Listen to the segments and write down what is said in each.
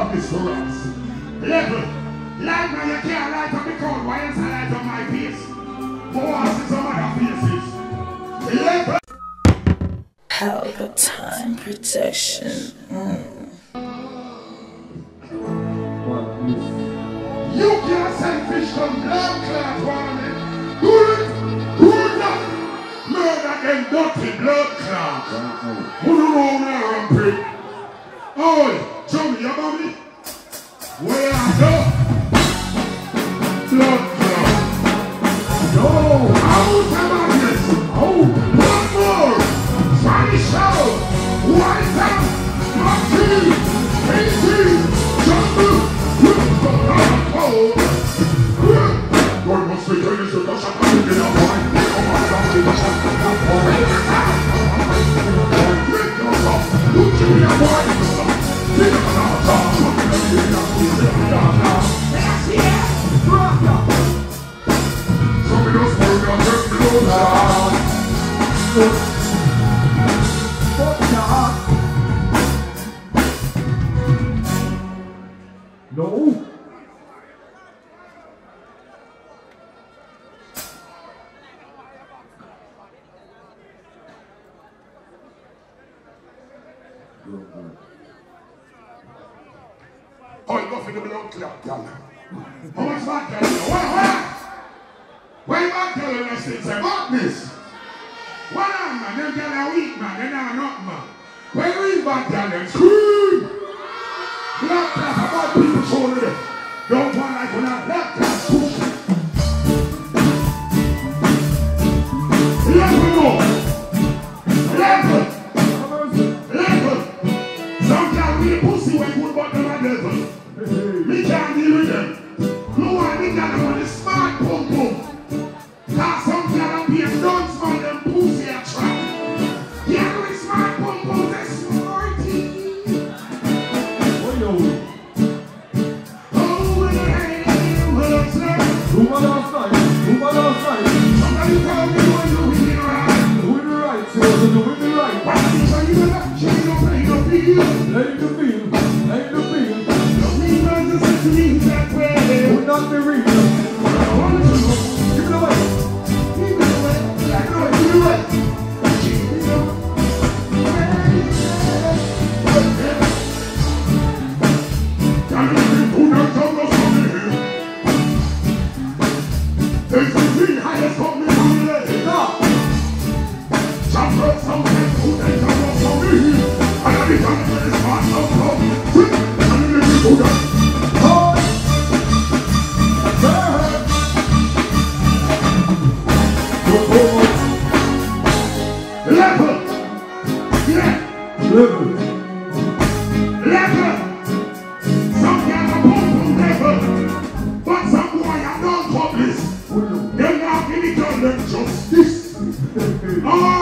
darkness for us. Level. Light man, you can't light up the cold. Why else I light up my face? More in some other faces. Level. Palpatine protection. Mm. You can't send fish from blood clot warning. Do it. Do not. Murder them dirty blood clot. Who do you know me around pig? Oi, Johnny, you got me? Where I go? Blood clot. No. Out of madness. Oh, one more. Spanish out. No. Oh, you go for the blood clot, girl. How much back girl in the state? Say, madness. What on, man? Them girl are weak, man. They not not, man. When you back girl, them scream. Clot about people shoulder. Don't want like when I clot push. Now give it on them justice. Oi.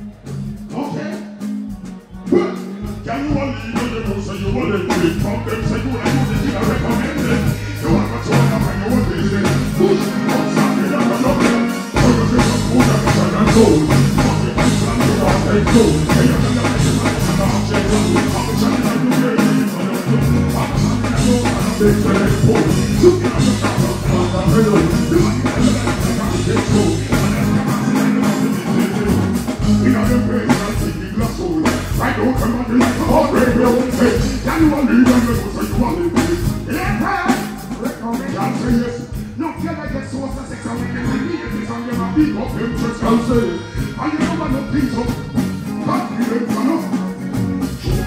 Okay? Can you believe when you know say you want to do it? From them say you like you think I recommend it. You want to try to find your business. Push, come something that I love you. Put the thing of food and try and go. Fuck it, I'm trying to go out and go. Hey, gonna make it like I'm not changing. I'm trying to it. I'm trying to it. At the top of the hello. You like Show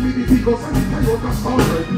me the figures and the Toyota Star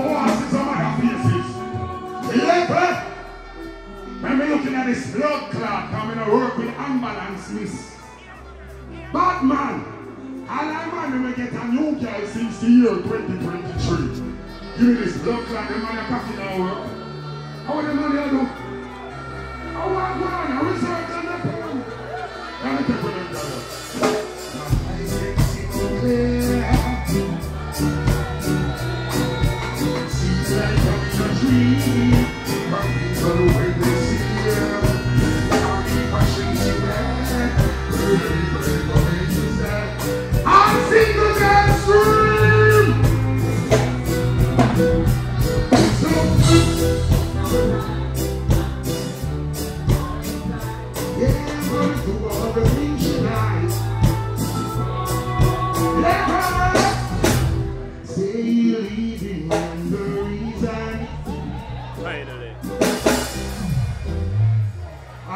Go and when we're looking at this blood clot coming to work with ambulance eh? miss. Bad man, all I man when we get a new girl since the year 2023. Give me this blood clot, them man are copy now. How the money I do?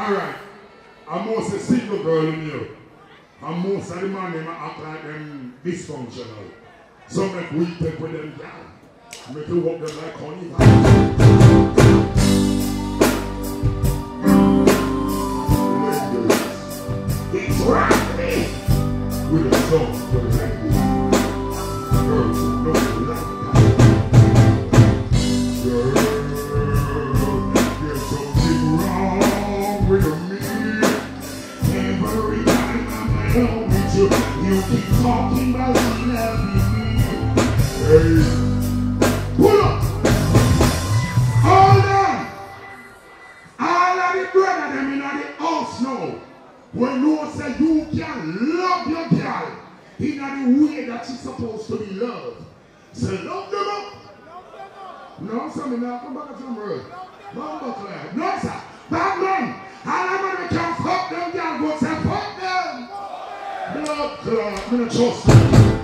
Alright. I'm most a single girl in you. And most of the man them act like them dysfunctional. So make we take with them down. Make you walk them like honey. It's rock me with a song for the language. Girls, hear them in the house now. When you say you can love your girl in the way that she's supposed to be loved. So love them up. No, sir, me now come back to your word. Bumble clear. No, sir. Bad man. All I'm going to can fuck them girl, go say fuck them. Blood clot. I'm going to trust them.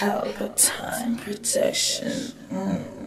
Pelpa Time Production. Mm.